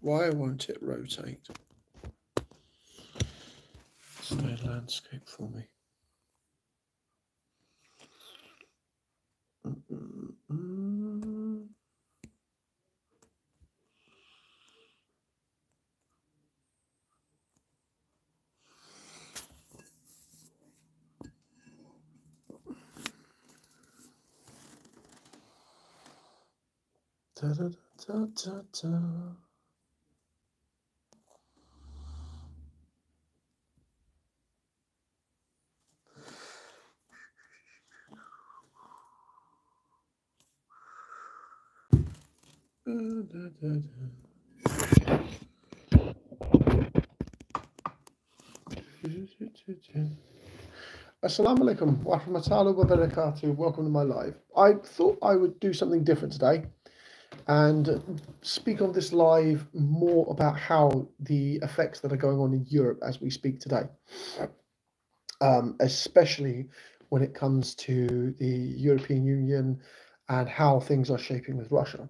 Why won't it rotate? It's Stay landscape for me. -mm. Da, da, da, da, da. Assalamu alaikum wa rahmatullahi. Welcome to my live. I thought I would do something different today and speak on this live more about how the effects that are going on in Europe as we speak today, um, especially when it comes to the European Union and how things are shaping with Russia.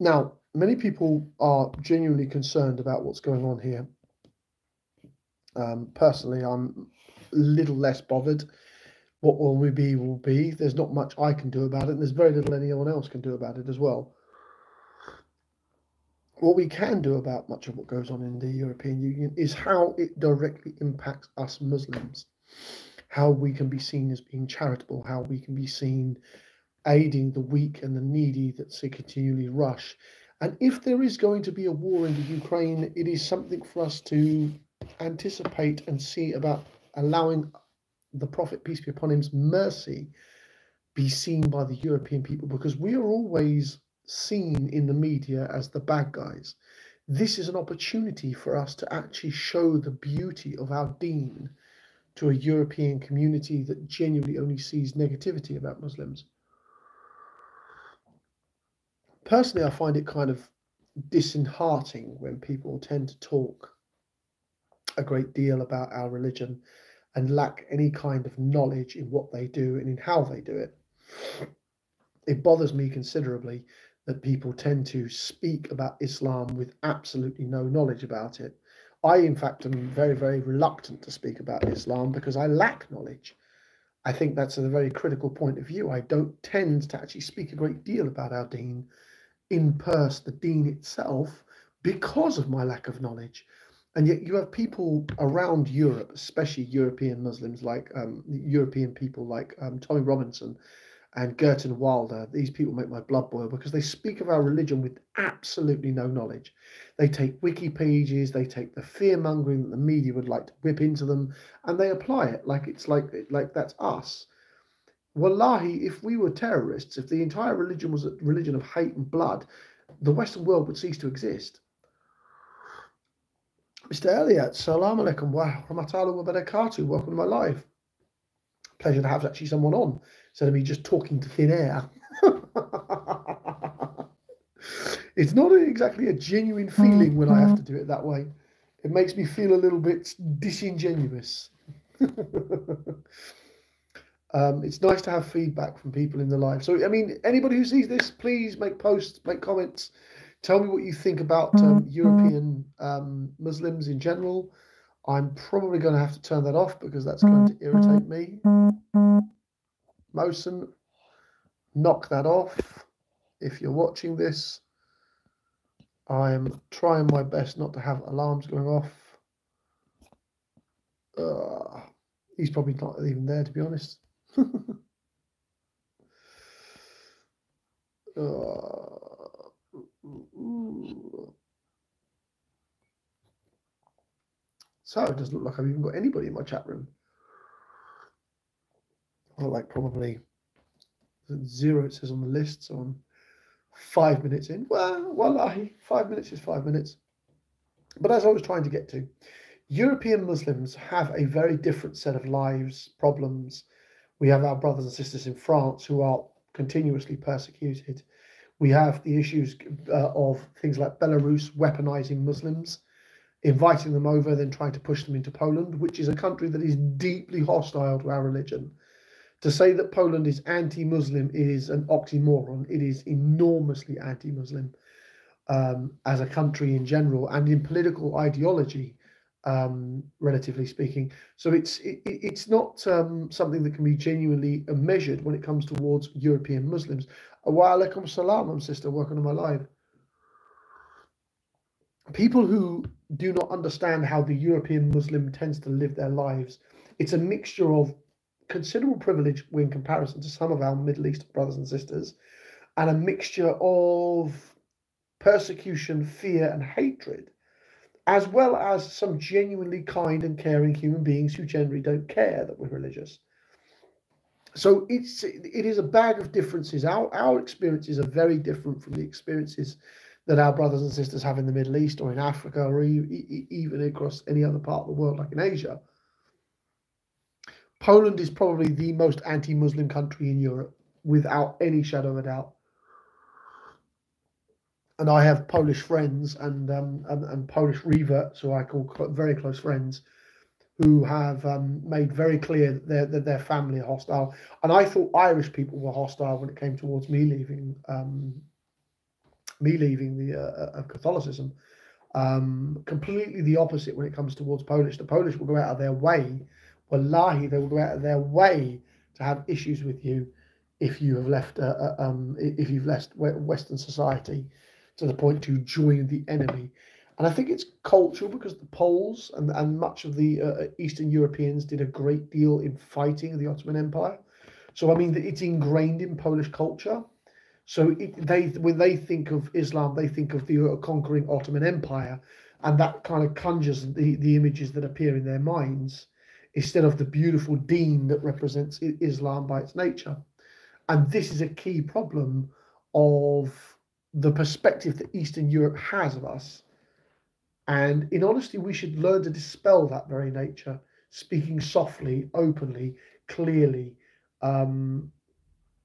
Now, many people are genuinely concerned about what's going on here. Um, personally, I'm a little less bothered. What will we be will be. There's not much I can do about it, and there's very little anyone else can do about it as well. What we can do about much of what goes on in the European Union is how it directly impacts us Muslims, how we can be seen as being charitable, how we can be seen aiding the weak and the needy that continually rush. And if there is going to be a war in the Ukraine, it is something for us to anticipate and see about allowing the Prophet, peace be upon him's mercy, be seen by the European people because we are always seen in the media as the bad guys. This is an opportunity for us to actually show the beauty of our deen to a European community that genuinely only sees negativity about Muslims personally, I find it kind of disheartening when people tend to talk a great deal about our religion and lack any kind of knowledge in what they do and in how they do it. It bothers me considerably that people tend to speak about Islam with absolutely no knowledge about it. I, in fact, am very, very reluctant to speak about Islam because I lack knowledge. I think that's a very critical point of view. I don't tend to actually speak a great deal about our deen in purse the deen itself because of my lack of knowledge. And yet you have people around Europe, especially European Muslims, like um, European people like um, Tommy Robinson and Geertjan Wilder. These people make my blood boil because they speak of our religion with absolutely no knowledge. They take wiki pages, they take the fear mongering that the media would like to whip into them, and they apply it like it's like like that's us wallahi, if we were terrorists, if the entire religion was a religion of hate and blood, the Western world would cease to exist. Mr. Elliot, salam alaikum wa rahmatullahi wa barakatuh. Welcome to my live. Pleasure to have actually someone on instead of me just talking to thin air. it's not exactly a genuine feeling when I have to do it that way. It makes me feel a little bit disingenuous. Um, it's nice to have feedback from people in the live. So, I mean, anybody who sees this, please make posts, make comments, tell me what you think about um, European um, Muslims in general. I'm probably going to have to turn that off because that's going to irritate me. Mohsin, knock that off. If you're watching this, I'm trying my best not to have alarms going off. Uh, he's probably not even there, to be honest. so it doesn't look like I've even got anybody in my chat room. Well, like probably zero it says on the list, so I'm five minutes in. Well, wallahi, five minutes is five minutes. But as I was trying to get to, European Muslims have a very different set of lives, problems, we have our brothers and sisters in France who are continuously persecuted. We have the issues uh, of things like Belarus weaponizing Muslims, inviting them over, then trying to push them into Poland, which is a country that is deeply hostile to our religion. To say that Poland is anti Muslim is an oxymoron. It is enormously anti Muslim. um, as a country in general and in political ideology, um, relatively speaking. So it's it, it's not um, something that can be genuinely measured when it comes towards European Muslims. Wa alaikum salam, sister, working on my live. People who do not understand how the European Muslim tends to live their lives, it's a mixture of considerable privilege in comparison to some of our Middle East brothers and sisters, and a mixture of persecution, fear, and hatred, as well as some genuinely kind and caring human beings who generally don't care that we're religious. So it's it is a bag of differences. Our our experiences are very different from the experiences that our brothers and sisters have in the Middle East or in Africa or even across any other part of the world, like in Asia. Poland is probably the most anti-Muslim country in Europe, without any shadow of a doubt and I have Polish friends and um, and, and Polish reverts, who I call very close friends, who have um, made very clear that their, that their family are hostile. And I thought Irish people were hostile when it came towards me leaving um, me leaving the uh, of Catholicism. Um, completely the opposite when it comes towards Polish. The Polish will go out of their way, wallahi, they will go out of their way to have issues with you if you have left, uh, uh um, if you've left Western society to the point to join the enemy. And I think it's cultural because the Poles and, and much of the uh, Eastern Europeans did a great deal in fighting the Ottoman Empire. So I mean, it's ingrained in Polish culture. So it, they, when they think of Islam, they think of the uh, conquering Ottoman Empire, and that kind of conjures the, the images that appear in their minds instead of the beautiful deen that represents Islam by its nature. And this is a key problem of the perspective that Eastern Europe has of us. And in honesty, we should learn to dispel that very nature, speaking softly, openly, clearly, um,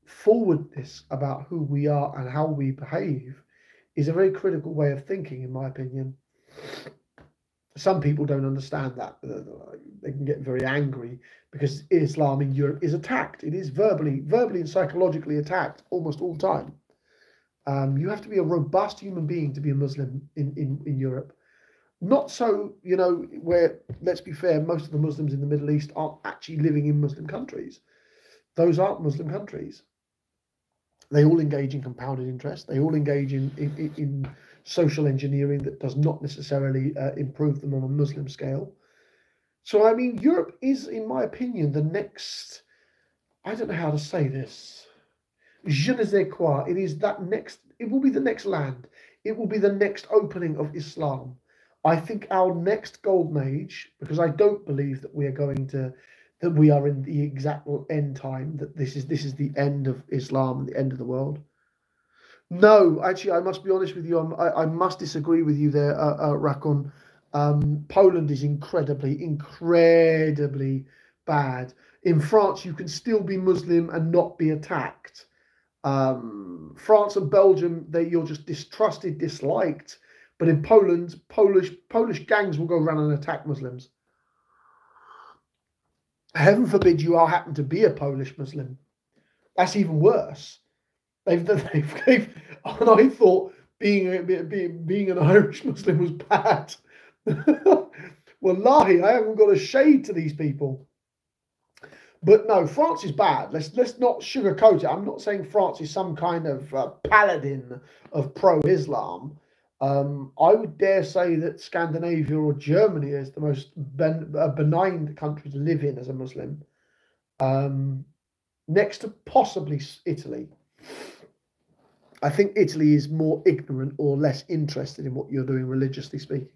forwardness about who we are and how we behave is a very critical way of thinking, in my opinion. Some people don't understand that. They can get very angry because Islam in Europe is attacked. It is verbally, verbally and psychologically attacked almost all time. Um, you have to be a robust human being to be a Muslim in, in, in Europe. Not so, you know, where, let's be fair, most of the Muslims in the Middle East aren't actually living in Muslim countries. Those aren't Muslim countries. They all engage in compounded interest. They all engage in, in, in social engineering that does not necessarily uh, improve them on a Muslim scale. So, I mean, Europe is, in my opinion, the next, I don't know how to say this je ne sais quoi. It is that next, it will be the next land. It will be the next opening of Islam. I think our next golden age, because I don't believe that we are going to, that we are in the exact end time, that this is this is the end of Islam, the end of the world. No, actually, I must be honest with you. I'm, i I, must disagree with you there, uh, uh, Rakon. Um, Poland is incredibly, incredibly bad. In France, you can still be Muslim and not be attacked. Um, France and Belgium, they you're just distrusted, disliked. But in Poland, Polish Polish gangs will go around and attack Muslims. Heaven forbid you are happen to be a Polish Muslim. That's even worse. They've, they've, they've and I thought being, being being an Irish Muslim was bad. Well, Wallahi, I haven't got a shade to these people. But no, France is bad. Let's let's not sugarcoat it. I'm not saying France is some kind of uh, paladin of pro-Islam. Um, I would dare say that Scandinavia or Germany is the most ben, uh, benign country to live in as a Muslim, um, next to possibly Italy. I think Italy is more ignorant or less interested in what you're doing religiously speaking.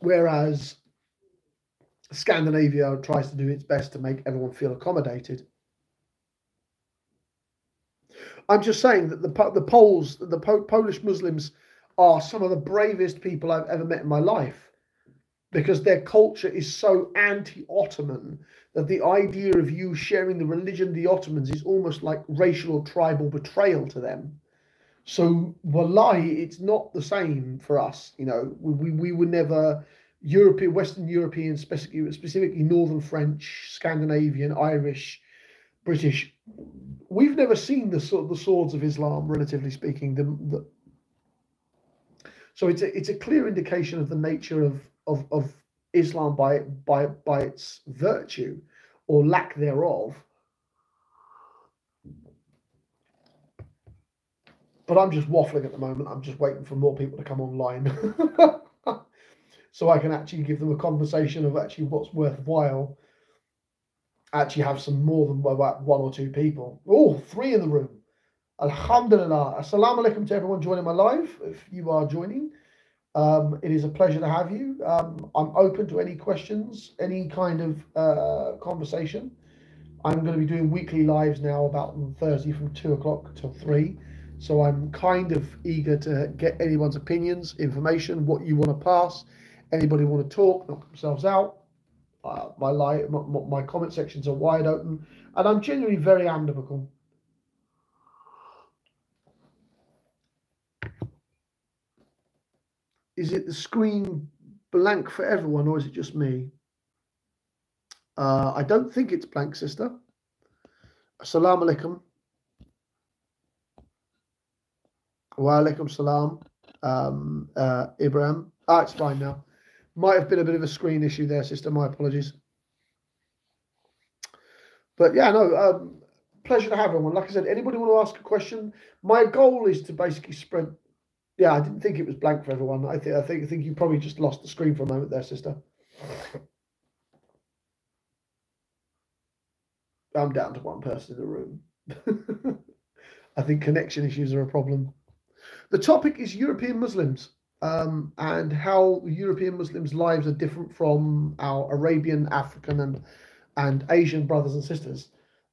Whereas Scandinavia tries to do its best to make everyone feel accommodated. I'm just saying that the the Poles, the Polish Muslims, are some of the bravest people I've ever met in my life, because their culture is so anti-Ottoman that the idea of you sharing the religion of the Ottomans is almost like racial or tribal betrayal to them. So, wallahi, it's not the same for us. You know, we, we, we were never European, Western European, specifically, specifically Northern French, Scandinavian, Irish, British, we've never seen the sort the swords of Islam, relatively speaking. The, the, so it's a it's a clear indication of the nature of of, of Islam by by by its virtue or lack thereof. But I'm just waffling at the moment. I'm just waiting for more people to come online. so I can actually give them a conversation of actually what's worthwhile. Actually, have some more than about one or two people. Oh, three in the room. Alhamdulillah. Assalamu alaikum to everyone joining my live. If you are joining, um, it is a pleasure to have you. Um, I'm open to any questions, any kind of uh, conversation. I'm going to be doing weekly lives now about Thursday from two o'clock till three. So I'm kind of eager to get anyone's opinions, information, what you want to pass. Anybody want to talk, knock themselves out. Uh, my, live, my, my comment sections are wide open, and I'm genuinely very amicable. Is it the screen blank for everyone, or is it just me? Uh, I don't think it's blank, sister. Assalamu alaikum. Wa alaikum salam. Um, uh, Ibrahim. Ah, it's fine now. Might have been a bit of a screen issue there, sister. My apologies. But yeah, no, um, pleasure to have everyone. Like I said, anybody want to ask a question? My goal is to basically spread. Yeah, I didn't think it was blank for everyone. I think I think I think you probably just lost the screen for a moment there, sister. I'm down to one person in the room. I think connection issues are a problem. The topic is European Muslims um, and how European Muslims' lives are different from our Arabian, African, and and Asian brothers and sisters.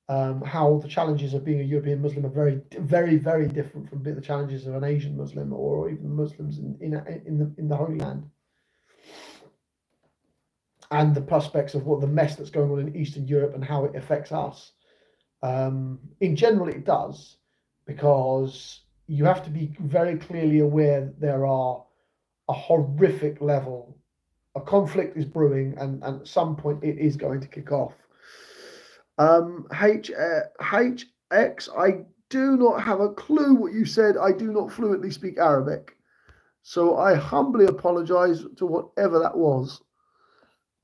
Um, how the challenges of being a European Muslim are very, very, very different from the challenges of an Asian Muslim or even Muslims in in, in the in the Holy Land. And the prospects of what the mess that's going on in Eastern Europe and how it affects us. Um, in general, it does, because you have to be very clearly aware that there are a horrific level. A conflict is brewing, and, and at some point it is going to kick off. Um, H, uh, HX, I do not have a clue what you said. I do not fluently speak Arabic. So I humbly apologize to whatever that was.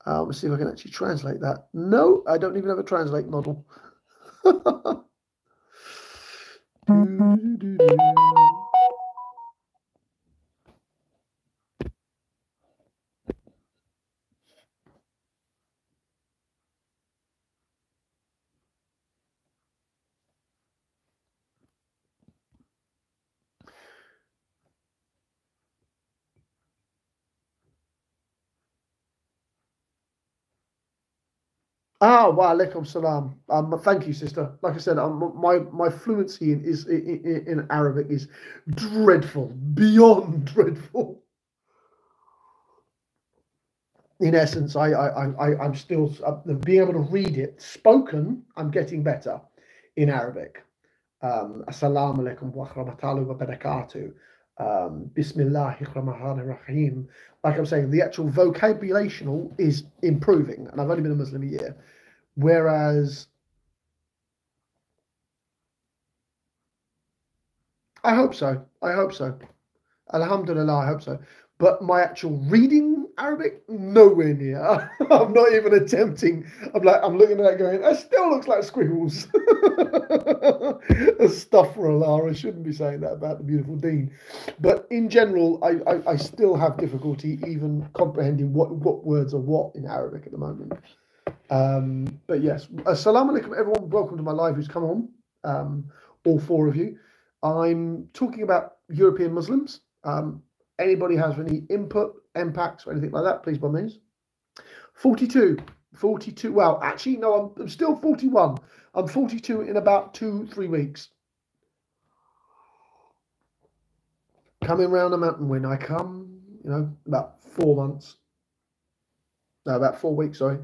Uh, let's see if I can actually translate that. No, I don't even have a translate model. Ah, wa alaikum salam. Um, thank you, sister. Like I said, um, my my fluency in is in, in Arabic is dreadful, beyond dreadful. In essence, I I I I'm still uh, being able to read it spoken. I'm getting better in Arabic. Um, Assalamu alaikum wa rahmatullahi wa barakatuh. Um, Bismillahirrahmanirrahim. Like I'm saying, the actual vocabulational is improving, and I've only been a Muslim a year. Whereas I hope so. I hope so. Alhamdulillah, I hope so. But my actual reading Arabic, nowhere near. I'm not even attempting. I'm like, I'm looking at it going, that still looks like squiggles. Astaghfirullah. I shouldn't be saying that about the beautiful deen. But in general, I, I, I still have difficulty even comprehending what, what words are what in Arabic at the moment. Um, but yes, assalamu alaikum, everyone. Welcome to my live who's come on, um, all four of you. I'm talking about European Muslims. Um, anybody has any input, impacts, or anything like that, please by means. 42. 42. Well, actually, no, I'm, I'm still 41. I'm 42 in about two, three weeks. Coming round the mountain when I come, you know, about four months. No, about four weeks, sorry.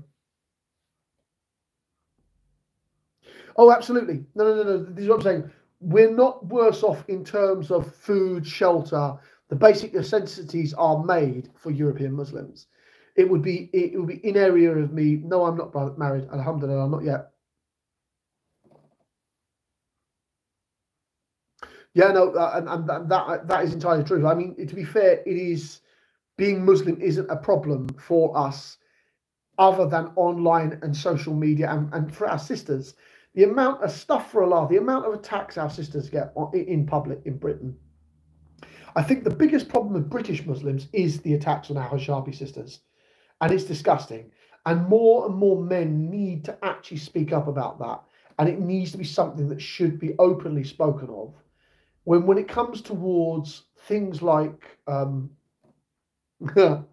Oh, absolutely. No, no, no, no. This is what I'm saying. We're not worse off in terms of food, shelter the basic necessities are made for European Muslims. It would be it would be in area of me. No, I'm not married. Alhamdulillah, I'm not yet. Yeah, no, uh, and, and, and that that is entirely true. I mean, to be fair, it is being Muslim isn't a problem for us, other than online and social media, and, and for our sisters. The amount of astaghfirullah, the amount of attacks our sisters get in public in Britain I think the biggest problem with British Muslims is the attacks on our hijabi sisters, and it's disgusting. And more and more men need to actually speak up about that, and it needs to be something that should be openly spoken of when when it comes towards things like um, it,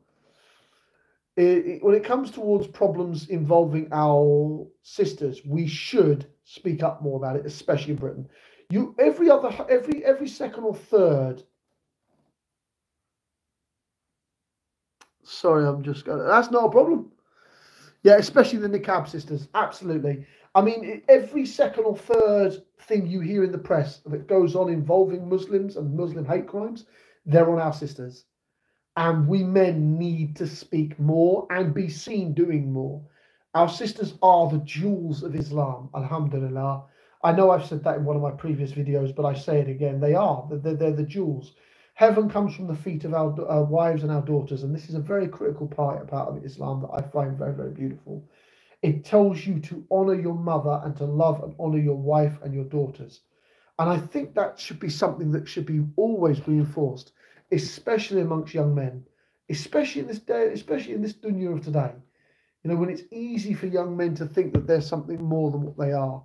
it, when it comes towards problems involving our sisters, we should speak up more about it, especially in Britain. You every other every every second or third. Sorry, I'm just going. That's not a problem. Yeah, especially the niqab sisters. Absolutely. I mean, every second or third thing you hear in the press that goes on involving Muslims and Muslim hate crimes, they're on our sisters. And we men need to speak more and be seen doing more. Our sisters are the jewels of Islam, Alhamdulillah. I know I've said that in one of my previous videos, but I say it again. They are. They're, they're the jewels. Heaven comes from the feet of our, our wives and our daughters. And this is a very critical part, part of Islam that I find very, very beautiful. It tells you to honor your mother and to love and honor your wife and your daughters. And I think that should be something that should be always reinforced, especially amongst young men, especially in this day, especially in this dunya of today. You know, when it's easy for young men to think that there's something more than what they are.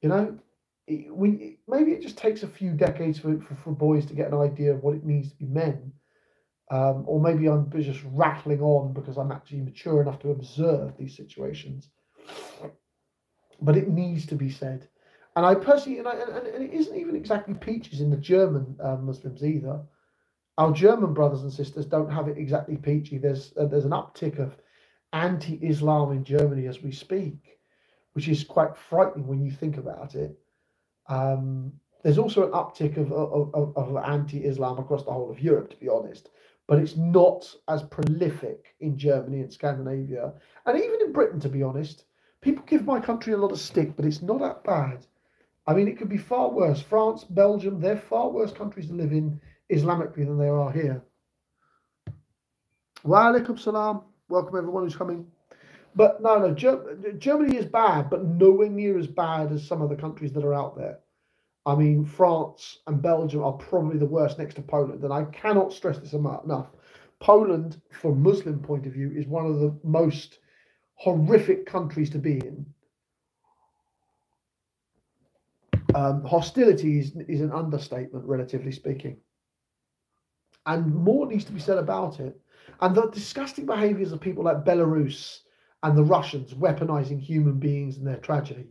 You know, we maybe it just takes a few decades for, for, for boys to get an idea of what it means to be men um, or maybe I'm just rattling on because I'm actually mature enough to observe these situations. But it needs to be said. And I personally, and, I, and, and it isn't even exactly peaches in the German uh, Muslims either. Our German brothers and sisters don't have it exactly peachy. There's uh, there's an uptick of anti-Islam in Germany as we speak, which is quite frightening when you think about it. Um, there's also an uptick of, of, of, anti-Islam across the whole of Europe, to be honest but it's not as prolific in Germany and Scandinavia, and even in Britain, to be honest. People give my country a lot of stick, but it's not that bad. I mean, it could be far worse. France, Belgium, they're far worse countries to live in Islamically than they are here. Wa alaikum salam. Welcome everyone who's coming. But no, no, Germany is bad, but nowhere near as bad as some of the countries that are out there. I mean, France and Belgium are probably the worst next to Poland, and I cannot stress this enough. Poland, from Muslim point of view, is one of the most horrific countries to be in. Um, hostility is, is an understatement, relatively speaking. And more needs to be said about it. And the disgusting behaviors of people like Belarus and the Russians weaponizing human beings and their tragedy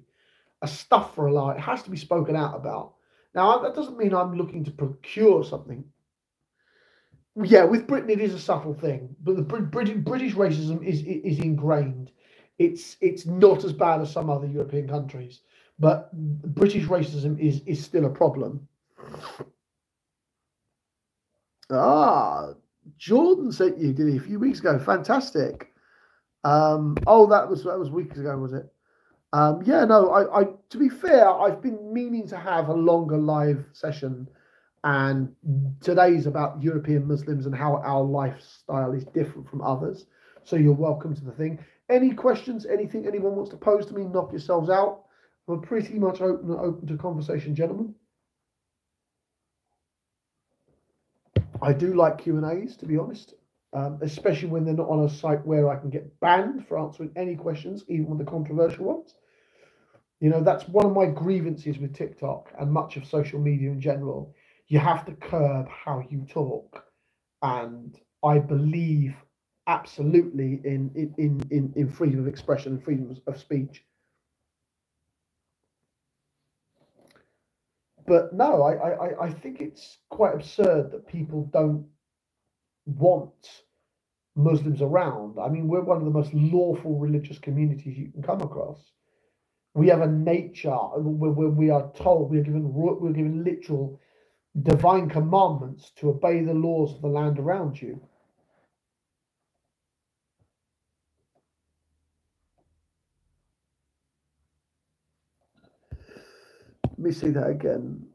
astaghfirullah. It has to be spoken out about. Now, that doesn't mean I'm looking to procure something. Yeah, with Britain, it is a subtle thing, but the British, British racism is, is ingrained. It's it's not as bad as some other European countries, but British racism is is still a problem. Ah, Jordan sent you, did he, a few weeks ago? Fantastic. Um, oh, that was that was weeks ago, was it? Um, yeah, no, I, I, to be fair, I've been meaning to have a longer live session, and today's about European Muslims and how our lifestyle is different from others. So you're welcome to the thing. Any questions, anything anyone wants to pose to me, knock yourselves out. We're pretty much open open to conversation, gentlemen. I do like Q and A's, to be honest, um, especially when they're not on a site where I can get banned for answering any questions, even the controversial ones. You know, that's one of my grievances with TikTok and much of social media in general. You have to curb how you talk. And I believe absolutely in in in, in freedom of expression and freedom of speech. But no, I, I, I think it's quite absurd that people don't want Muslims around. I mean, we're one of the most lawful religious communities you can come across. We have a nature where, we are told we are given we're given literal divine commandments to obey the laws of the land around you. Let me see that again.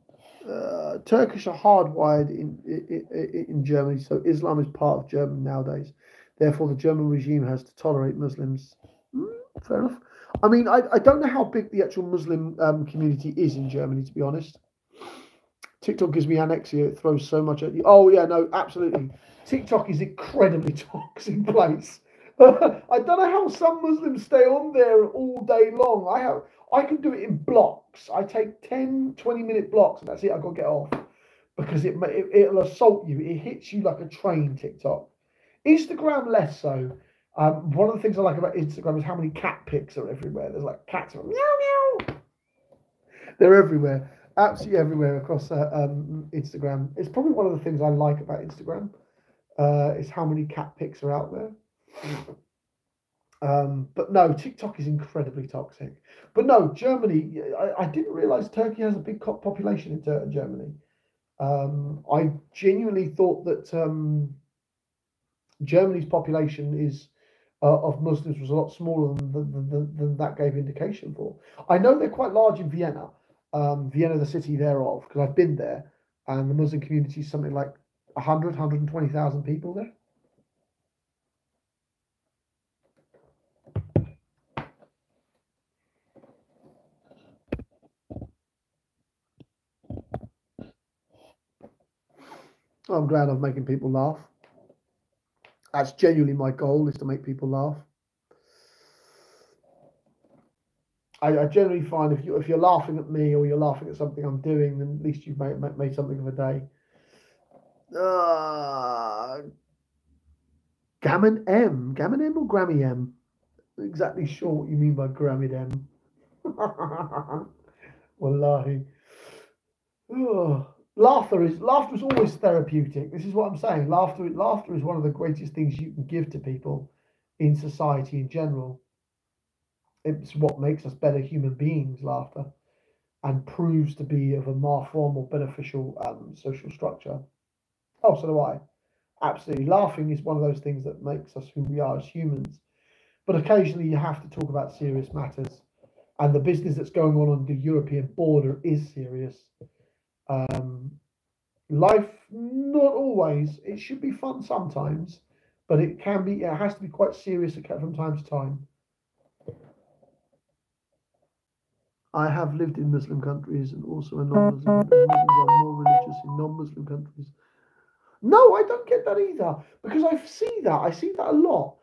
Uh, Turkish are hardwired in, in, in Germany, so Islam is part of Germany nowadays. Therefore, the German regime has to tolerate Muslims. Mm, fair enough. I mean, I, I don't know how big the actual Muslim um, community is in Germany, to be honest. TikTok gives me anorexia. It throws so much at you. Oh, yeah, no, absolutely. TikTok is incredibly toxic place. I don't know how some Muslims stay on there all day long. I have I can do it in blocks. I take 10, 20 minute blocks and that's it. I've got to get off because it, it, it'll assault you. It hits you like a train, TikTok. Instagram, less so. Um, one of the things I like about Instagram is how many cat pics are everywhere. There's like cats, meow meow. They're everywhere, absolutely everywhere across uh, um, Instagram. It's probably one of the things I like about Instagram uh, is how many cat pics are out there. Um, but no, TikTok is incredibly toxic. But no, Germany. I, I didn't realize Turkey has a big population in Germany. Um, I genuinely thought that um, Germany's population is uh, of Muslims was a lot smaller than, than, than, than, that gave indication for. I know they're quite large in Vienna, um, Vienna, the city thereof, because I've been there, and the Muslim community is something like 100, 120,000 people there. I'm glad I'm making people laugh. That's genuinely my goal is to make people laugh. I, I, generally find if you if you're laughing at me or you're laughing at something I'm doing, then at least you've made made something of a day. Uh, Gammon M, Gammon M or Grammy M? Exactly sure what you mean by Grammy M. Wallahi. Oh. Laughter is laughter is always therapeutic. This is what I'm saying. Laughter laughter is one of the greatest things you can give to people in society in general. It's what makes us better human beings, laughter, and proves to be of a more formal, beneficial um, social structure. Oh, so do I. Absolutely. Laughing is one of those things that makes us who we are as humans. But occasionally you have to talk about serious matters. And the business that's going on on the European border is serious. Um, life, not always. It should be fun sometimes, but it can be. It has to be quite serious from time to time. I have lived in Muslim countries and also in non-Muslim. Muslims are more religious in non-Muslim countries. No, I don't get that either because I see that. I see that a lot.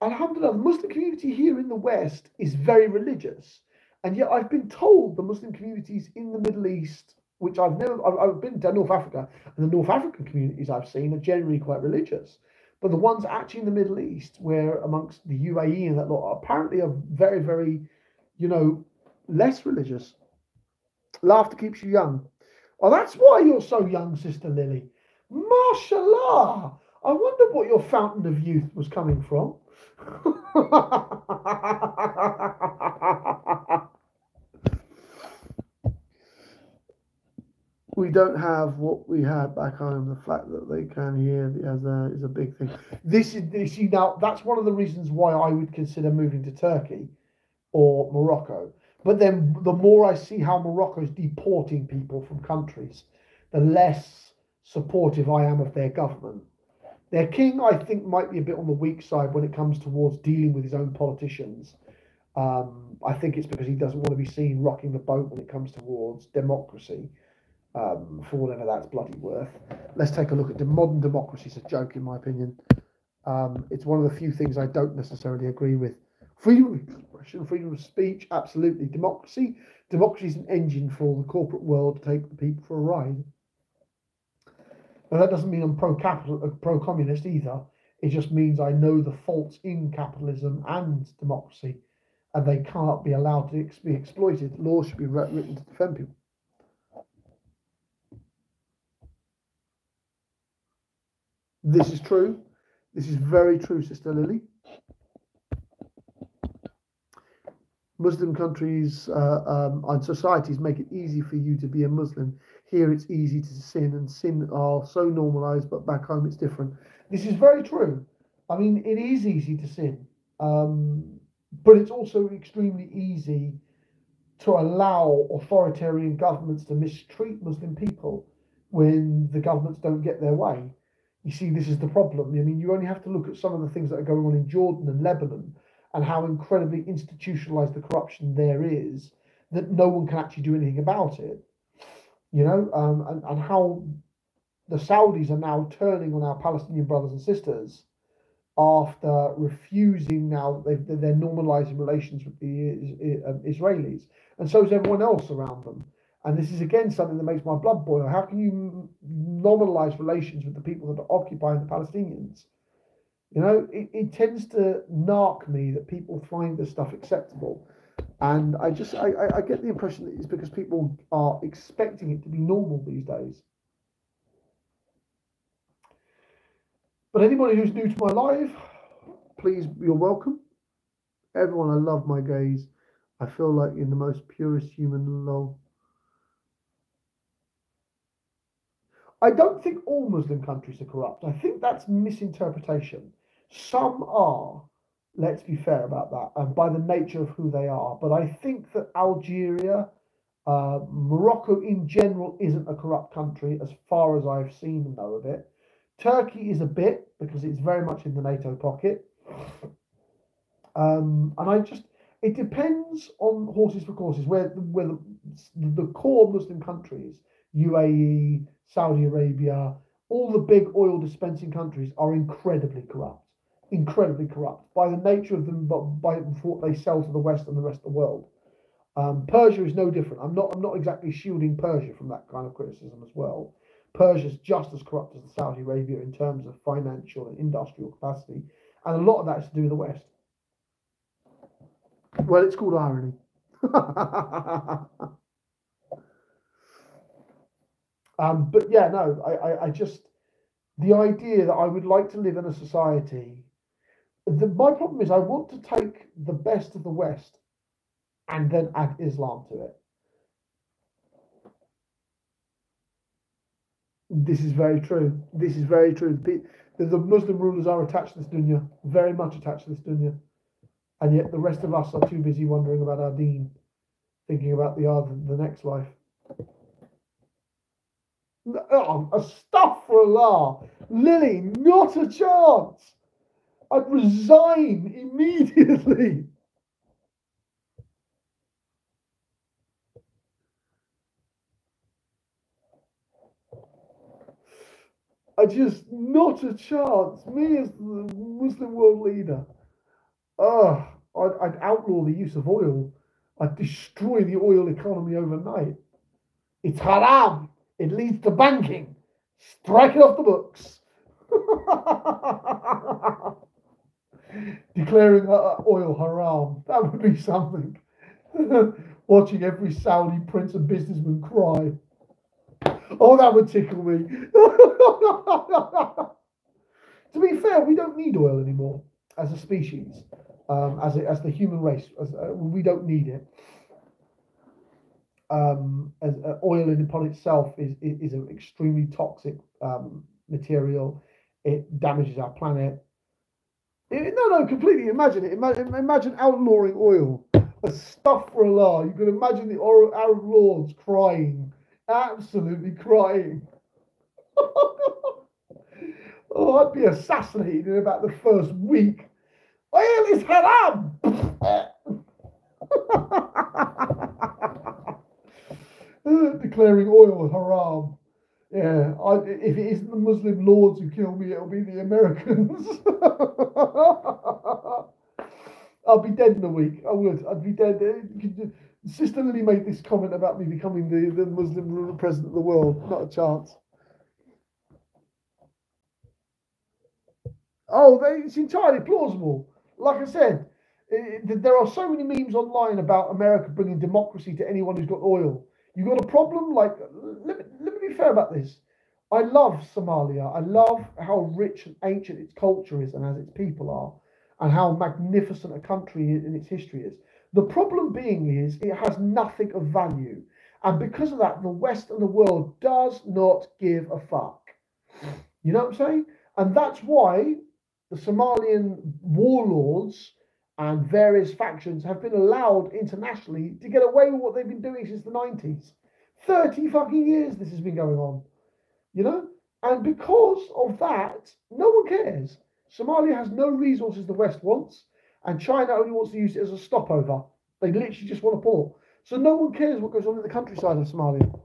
Alhamdulillah, the Muslim community here in the West is very religious, and yet I've been told the Muslim communities in the Middle East which I've never, I've, I've been to North Africa, and the North African communities I've seen are generally quite religious. But the ones actually in the Middle East, where amongst the UAE and that lot, apparently are very, very, you know, less religious. Laughter keeps you young. Oh, that's why you're so young, Sister Lily. Mashallah. I wonder what your fountain of youth was coming from. we don't have what we had back home. The fact that they can hear as a, is a big thing. This is you now. That's one of the reasons why I would consider moving to Turkey or Morocco. But then the more I see how Morocco is deporting people from countries, the less supportive I am of their government. Their king, I think, might be a bit on the weak side when it comes towards dealing with his own politicians. Um, I think it's because he doesn't want to be seen rocking the boat when it comes towards democracy um, for whatever that's bloody worth. Let's take a look at the modern democracy. It's a joke, in my opinion. Um, it's one of the few things I don't necessarily agree with. Freedom of expression, freedom of speech, absolutely. Democracy, democracy is an engine for the corporate world to take the people for a ride. Now that doesn't mean I'm pro-capital, uh, pro-communist either. It just means I know the faults in capitalism and democracy, and they can't be allowed to be exploited. Laws should be written to defend people. This is true. This is very true, Sister Lily. Muslim countries uh, um, and societies make it easy for you to be a Muslim. Here it's easy to sin, and sin are so normalized, but back home it's different. This is very true. I mean, it is easy to sin, um, but it's also extremely easy to allow authoritarian governments to mistreat Muslim people when the governments don't get their way. You see, this is the problem. I mean, you only have to look at some of the things that are going on in Jordan and Lebanon and how incredibly institutionalized the corruption there is that no one can actually do anything about it. You know, um, and, and how the Saudis are now turning on our Palestinian brothers and sisters after refusing now they've, they're normalizing relations with the um, Israelis, and so is everyone else around them. And this is again something that makes my blood boil. How can you normalize relations with the people that are occupying the Palestinians? You know, it, it tends to narc me that people find this stuff acceptable. And I just I, I get the impression that it's because people are expecting it to be normal these days. But anybody who's new to my life, please, you're welcome. Everyone, I love my gays. I feel like in the most purest human love. I don't think all Muslim countries are corrupt. I think that's misinterpretation. Some are, let's be fair about that, and by the nature of who they are. But I think that Algeria, uh, Morocco in general, isn't a corrupt country as far as I've seen and know of it. Turkey is a bit because it's very much in the NATO pocket. Um, and I just, it depends on horses for courses, where, where the, the core Muslim countries, UAE, Saudi Arabia, all the big oil dispensing countries are incredibly corrupt, incredibly corrupt by the nature of them, but by what they sell to the West and the rest of the world. Um, Persia is no different. I'm not. I'm not exactly shielding Persia from that kind of criticism as well. Persia is just as corrupt as Saudi Arabia in terms of financial and industrial capacity, and a lot of that is to do with the West. Well, it's called irony. um, but yeah, no, I, I, I, just the idea that I would like to live in a society. The, my problem is I want to take the best of the West and then add Islam to it. This is very true. This is very true. The, the Muslim rulers are attached to this dunya, very much attached to this dunya. And yet the rest of us are too busy wondering about our deen, thinking about the other, the next life. Oh, astaghfirullah. Lily, not a chance. I'd resign immediately. I just not a chance. Me as the Muslim world leader, oh, I'd, I'd outlaw the use of oil. I'd destroy the oil economy overnight. It's haram. It leads to banking. Strike it off the books. Declaring oil haram. That would be something. Watching every Saudi prince and businessman cry. Oh, that would tickle me. to be fair, we don't need oil anymore as a species, um, as a, as the human race. As, uh, we don't need it. Um, as uh, oil in upon itself is is, an extremely toxic um, material. It damages our planet. It, no, no, completely. Imagine it. Imagine, imagine outlawing oil. Astaghfirullah. You can imagine the Arab lords crying absolutely crying. oh, I'd be assassinated in about the first week. Oil is haram. Uh, declaring oil haram. Yeah, I, if it isn't the Muslim lords who kill me, it'll be the Americans. I'll be dead in a week. I would. I'd be dead. Uh, Sister Lily made this comment about me becoming the, the Muslim ruler president of the world. Not a chance. Oh, they, it's entirely plausible. Like I said, it, there are so many memes online about America bringing democracy to anyone who's got oil. You got a problem? Like, let me, let me be fair about this. I love Somalia. I love how rich and ancient its culture is and as its people are, and how magnificent a country in its history is. The problem being is it has nothing of value. And because of that, the West and the world does not give a fuck. You know what I'm saying? And that's why the Somalian warlords and various factions have been allowed internationally to get away with what they've been doing since the 90s. 30 fucking years this has been going on, you know? And because of that, no one cares. Somalia has no resources the West wants, and China only wants to use it as a stopover. They literally just want a port. So no one cares what goes on in the countryside of Somalia.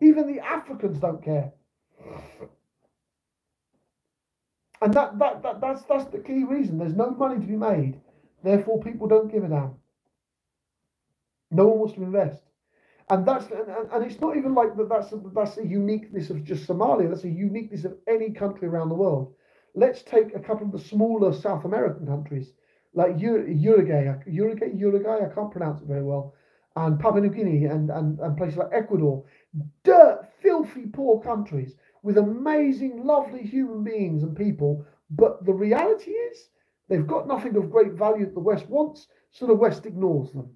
Even the Africans don't care. And that, that, that that's that's the key reason. There's no money to be made. Therefore, people don't give a damn. No one wants to invest. And that's and, and it's not even like that that's a, that's a uniqueness of just Somalia. That's a uniqueness of any country around the world. Let's take a couple of the smaller South American countries like Uruguay, Uruguay, Uruguay. I can't pronounce it very well, and Papua New Guinea and, and, and places like Ecuador. Dirt, filthy, poor countries with amazing, lovely human beings and people. But the reality is, they've got nothing of great value that the West wants, so the West ignores them.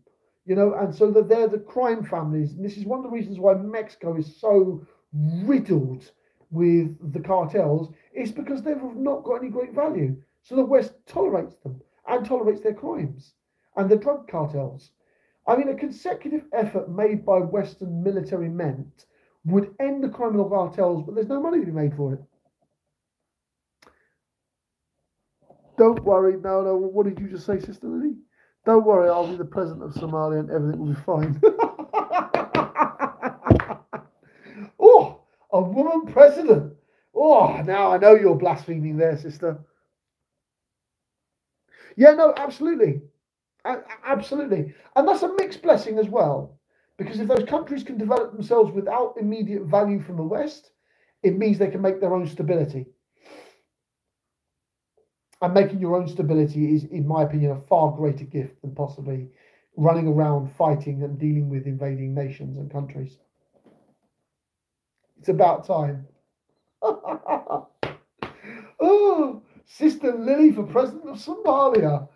You know, and so that they're the crime families. And this is one of the reasons why Mexico is so riddled with the cartels, is because they've not got any great value. So the West tolerates them and tolerates their crimes and the drug cartels. I mean, a consecutive effort made by Western military men would end the criminal cartels, but there's no money to be made for it. Don't worry. No, no. What did you just say, Sister Lily? Don't worry. I'll be the president of Somalia and everything will be fine. oh, a woman president. Oh, now I know you're blaspheming there, sister. Yeah, no, absolutely. absolutely. And that's a mixed blessing as well. Because if those countries can develop themselves without immediate value from the West, it means they can make their own stability. And making your own stability is, in my opinion, a far greater gift than possibly running around fighting and dealing with invading nations and countries. It's about time. oh, Sister Lily for President of Somalia.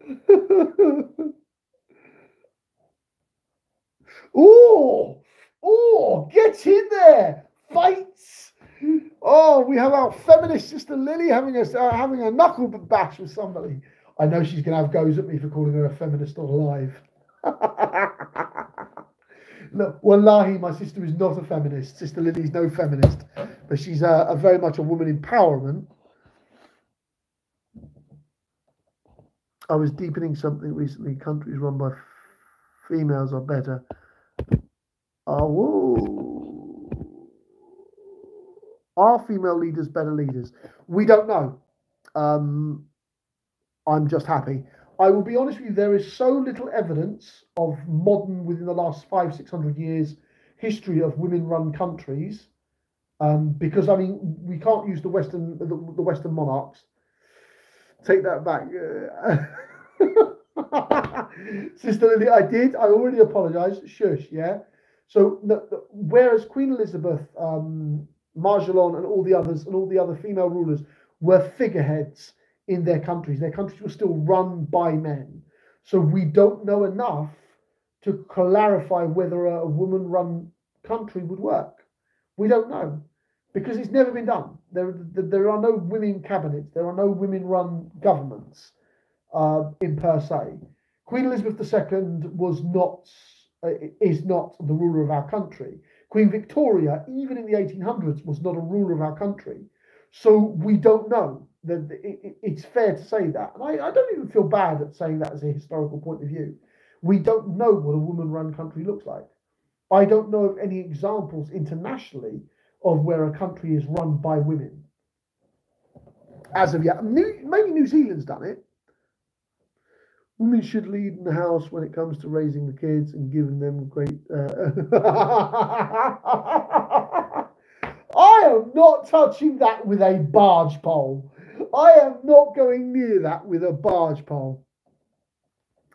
Oh, oh, get in there. Fights. Oh, we have our feminist sister Lily having a uh, having a knuckle bash with somebody. I know she's going to have goes at me for calling her a feminist or alive. Look, wallahi, my sister is not a feminist. Sister Lily's no feminist, but she's a, a very much a woman empowerment. I was deepening something recently. Countries run by females are better. Oh, are female leaders better leaders? We don't know. Um, I'm just happy. I will be honest with you, there is so little evidence of modern, within the last five, six hundred years, history of women run countries. Um, because I mean, we can't use the Western the, the Western monarchs. Take that back. Sister Lily, I did. I already apologized. Shush, yeah. So the, the, whereas Queen Elizabeth, um, Marjolon, and all the others, and all the other female rulers were figureheads in their countries, their countries were still run by men. So we don't know enough to clarify whether a, a woman-run country would work. We don't know because it's never been done. There, there are no women cabinets. There are no women-run governments uh, in per se. Queen Elizabeth II was not uh, is not the ruler of our country. Queen Victoria, even in the 1800s, was not a ruler of our country. So we don't know. That it's fair to say that. And I, I don't even feel bad at saying that as a historical point of view. We don't know what a woman run country looks like. I don't know of any examples internationally of where a country is run by women. As of yet, maybe New Zealand's done it, women should lead in the house when it comes to raising the kids and giving them great. Uh... I am not touching that with a barge pole. I am not going near that with a barge pole.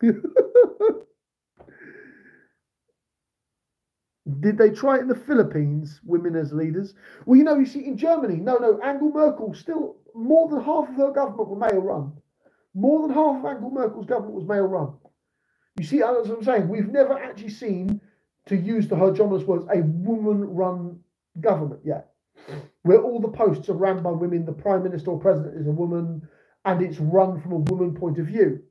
Did they try it in the Philippines, women as leaders? Well, you know, you see, in Germany, no, no, Angela Merkel still more than half of her government were male run. More than half of Angela Merkel's government was male run. You see, as I'm saying, we've never actually seen, to use the her words, a woman run government yet, where all the posts are ran by women, the prime minister or president is a woman, and it's run from a woman point of view.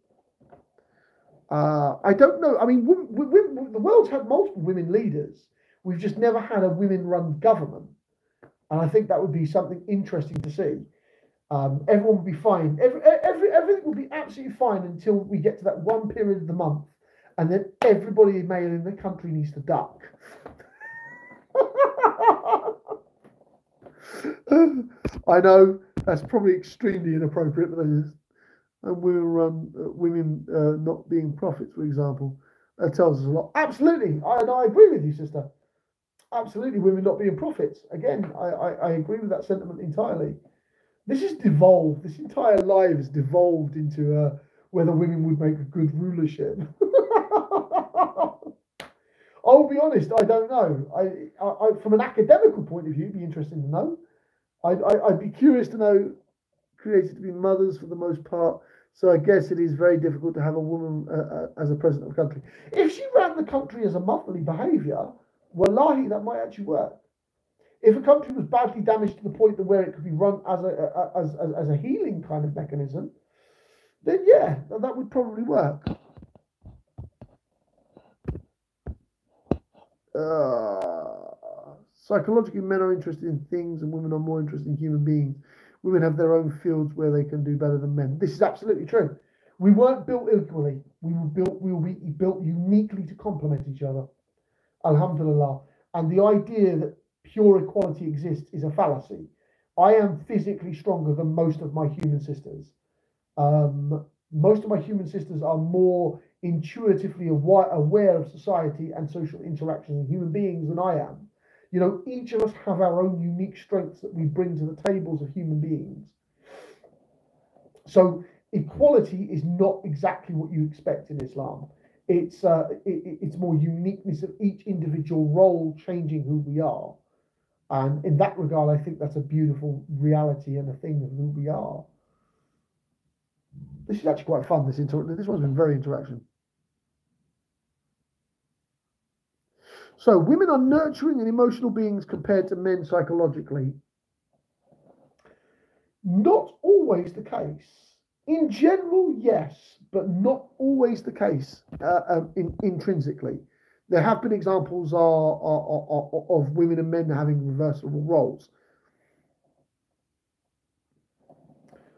Uh, I don't know. I mean, the world's had multiple women leaders. We've just never had a women-run government, and I think that would be something interesting to see. Um, everyone will be fine. Every, every, everything will be absolutely fine until we get to that one period of the month, and then everybody male in the country needs to duck. I know that's probably extremely inappropriate, but that is. And women uh, women uh, not being prophets, for example, that tells us a lot. Absolutely, I, and I agree with you, sister. Absolutely, women not being prophets. Again, I, I, I agree with that sentiment entirely. This has devolved. This entire life has devolved into uh, whether women would make a good rulership. I'll be honest, I don't know. I, I, I, from an academical point of view, it'd be interesting to know. I'd, I, would be curious to know. Created to be mothers for the most part, so I guess it is very difficult to have a woman uh, uh, as a president of the country. If she ran the country as a motherly behaviour, wallahi, that might actually work. If a country was badly damaged to the point that where it could be run as a as, as, as a healing kind of mechanism, then yeah, that would probably work. Uh, psychologically, men are interested in things and women are more interested in human beings. Women have their own fields where they can do better than men. This is absolutely true. We weren't built equally. We were built. We were built uniquely to complement each other. Alhamdulillah. And the idea that pure equality exists is a fallacy. I am physically stronger than most of my human sisters. Um, most of my human sisters are more intuitively aware of society and social interactions and human beings than I am. You know, each of us have our own unique strengths that we bring to the tables of human beings. So equality is not exactly what you expect in Islam. It's uh, it, it's more uniqueness of each individual role changing who we are, and in that regard, I think that's a beautiful reality and a thing of who we are. This is actually quite fun. This inter- this one's been very interaction. So women are nurturing and emotional beings compared to men psychologically. Not always the case. In general, yes, but not always the case uh, um, in, intrinsically. There have been examples are, are, are, of women and men having reversible roles.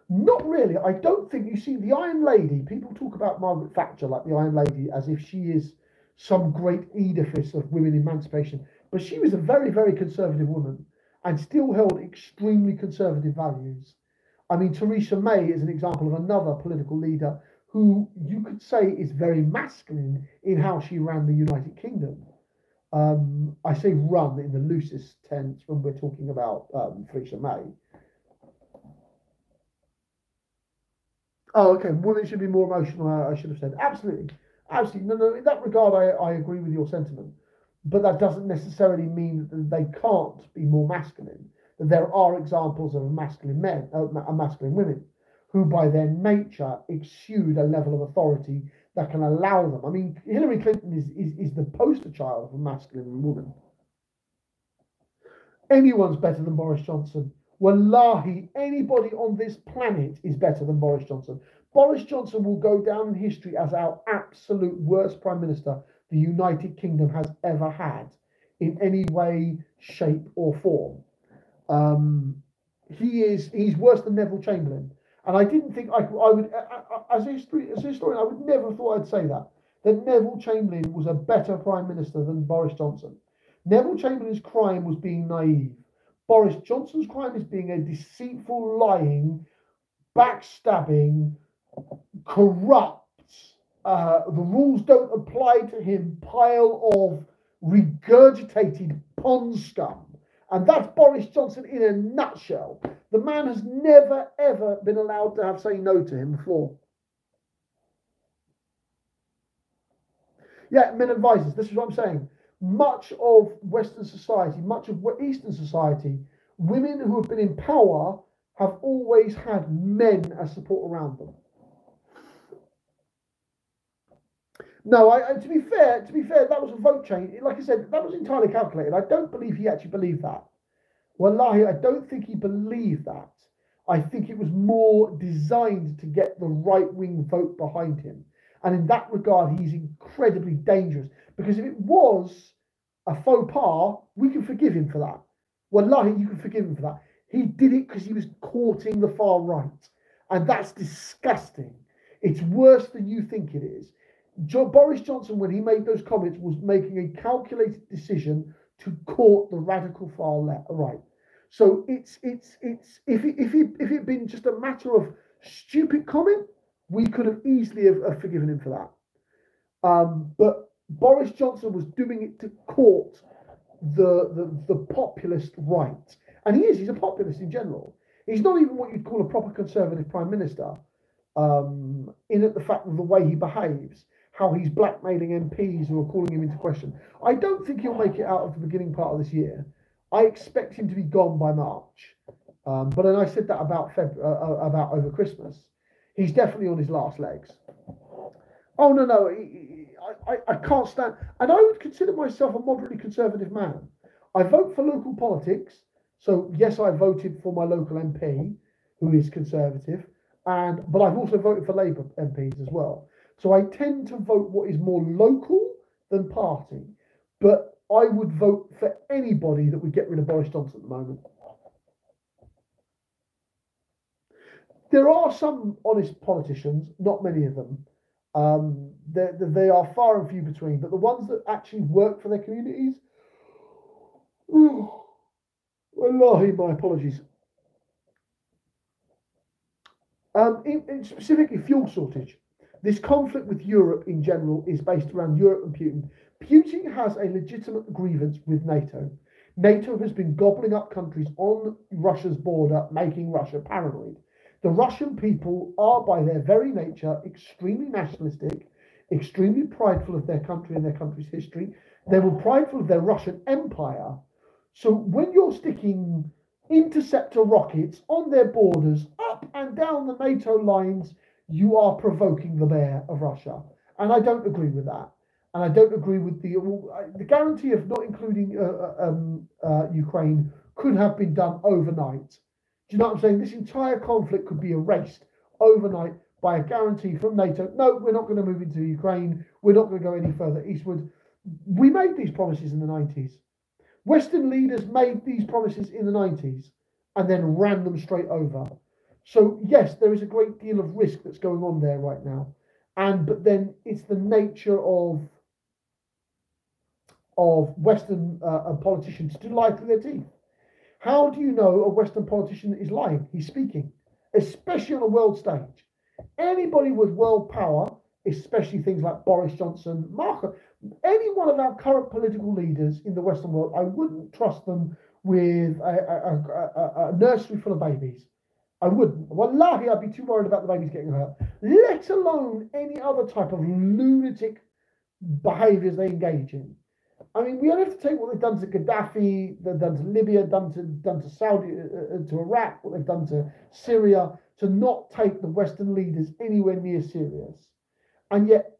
Not really. I don't think you see the Iron Lady. People talk about Margaret Thatcher like the Iron Lady as if she is some great edifice of women emancipation. But she was a very, very conservative woman and still held extremely conservative values. I mean, Theresa May is an example of another political leader who you could say is very masculine in how she ran the United Kingdom. Um, I say run in the loosest tense when we're talking about um, Theresa May. Oh, okay. Women should be more emotional. I should have said absolutely. Absolutely. No, no, in that regard, I, I agree with your sentiment. But that doesn't necessarily mean that they can't be more masculine. That there are examples of masculine men, uh, masculine women, who by their nature exude a level of authority that can allow them. I mean, Hillary Clinton is, is, is the poster child of a masculine woman. Anyone's better than Boris Johnson. Wallahi, anybody on this planet is better than Boris Johnson. Boris Johnson will go down in history as our absolute worst prime minister the United Kingdom has ever had in any way, shape, or form. Um, he is he's worse than Neville Chamberlain, and I didn't think I, I would as a history as a historian I would never have thought I'd say that that Neville Chamberlain was a better prime minister than Boris Johnson. Neville Chamberlain's crime was being naive. Boris Johnson's crime is being a deceitful, lying, backstabbing, corrupt, uh, the rules don't apply to him pile of regurgitated pond scum. And that's Boris Johnson in a nutshell. The man has never, ever been allowed to have say no to him before. Yeah, men advisors, this is what I'm saying. Much of Western society, much of Eastern society, women who have been in power have always had men as support around them. No, I, to be fair, to be fair, that was a vote change. Like I said, that was entirely calculated. I don't believe he actually believed that. Wallahi, I don't think he believed that. I think it was more designed to get the right wing vote behind him. And in that regard, he's incredibly dangerous because if it was a faux pas, we can forgive him for that. Wallahi, you can forgive him for that. He did it because he was courting the far right. And that's disgusting. It's worse than you think it is. Boris Johnson, when he made those comments, was making a calculated decision to court the radical far left, right. So it's it's it's if it, if it if it had been just a matter of stupid comment, we could have easily have, have forgiven him for that. Um, but Boris Johnson was doing it to court the, the the populist right, and he is. He's a populist in general. He's not even what you'd call a proper conservative prime minister. Um, in at the fact of the way he behaves, how he's blackmailing MPs who are calling him into question. I don't think he'll make it out of the beginning part of this year. I expect him to be gone by March. Um, but then I said that about Feb- uh, uh, about over Christmas. He's definitely on his last legs. Oh no no, he, I, I can't stand. And I would consider myself a moderately conservative man. I vote for local politics. So yes, I voted for my local MP, who is conservative, and but I've also voted for Labour MPs as well. So I tend to vote what is more local than party. But I would vote for anybody that would get rid of Boris Johnson at the moment. There are some honest politicians, not many of them. Um, they, are far and few between, but the ones that actually work for their communities, oh, wallahi, my apologies. Um, in, in specifically fuel shortage. This conflict with Europe in general is based around Europe and Putin. Putin has a legitimate grievance with NATO. NATO has been gobbling up countries on Russia's border, making Russia paranoid. The Russian people are, by their very nature, extremely nationalistic, extremely prideful of their country and their country's history. They were prideful of their Russian empire. So when you're sticking interceptor rockets on their borders, up and down the NATO lines, you are provoking the mayor of Russia. And I don't agree with that and I don't agree with the the guarantee of not including uh, uh, um, uh, Ukraine could have been done overnight. Do you know what I'm saying? This entire conflict could be erased overnight by a guarantee from NATO. No, we're not going to move into Ukraine. We're not going to go any further eastward. We made these promises in the 90s. Western leaders made these promises in the 90s and then ran them straight over. So yes, there is a great deal of risk that's going on there right now. And but then it's the nature of of Western uh, politicians to lie through their teeth. How do you know a Western politician is lying? He's speaking, especially on a world stage. Anybody with world power, especially things like Boris Johnson, Macron, any one of our current political leaders in the Western world, I wouldn't trust them with a, a, a, a nursery full of babies. I wouldn't. Wallahi, I'd be too worried about the babies getting hurt, let alone any other type of lunatic behaviors they engage in. I mean, we only have to take what they've done to Gaddafi, they've done to Libya, done to done to Saudi, uh, uh, to Iraq, what they've done to Syria, to not take the Western leaders anywhere near serious. And yet,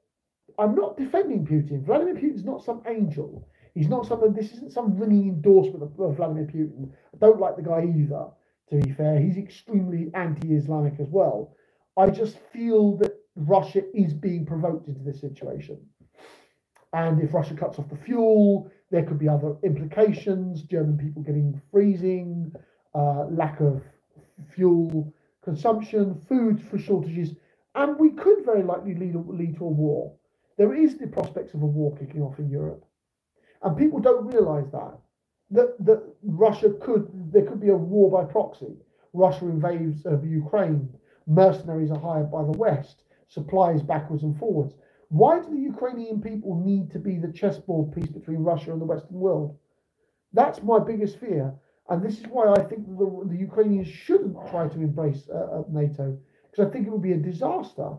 I'm not defending Putin. Vladimir Putin's not some angel. He's not something. This isn't some ringing endorsement of Vladimir Putin. I don't like the guy either. To be fair, he's extremely anti-Islamic as well. I just feel that Russia is being provoked into this situation. And if Russia cuts off the fuel, there could be other implications German people getting freezing, uh, lack of fuel consumption, food for shortages, and we could very likely lead, lead to a war. There is the prospects of a war kicking off in Europe. And people don't realize that. That, that Russia could, there could be a war by proxy. Russia invades uh, Ukraine, mercenaries are hired by the West, supplies backwards and forwards. Why do the Ukrainian people need to be the chessboard piece between Russia and the Western world? That's my biggest fear. And this is why I think the, the Ukrainians shouldn't try to embrace uh, uh NATO, because I think it would be a disaster.